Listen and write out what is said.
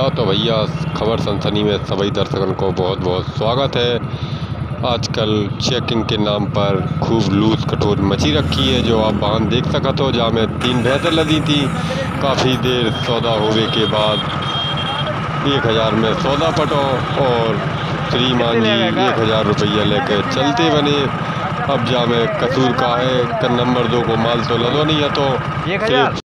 हाँ तो भैया खबर सनसनी में सभी दर्शकों को बहुत बहुत स्वागत है। आजकल चेकिंग के नाम पर खूब लूज कठोर मची रखी है जो आप वाहन देख सकते हो जहाँ में तीन बेहतर लदी थी। काफ़ी देर सौदा होने के बाद एक हज़ार में सौदा पटो और श्रीमान जी एक हज़ार रुपया लेकर चलते बने। अब जा में कसूर का है कर नंबर दो को माल तो लदो नहीं है तो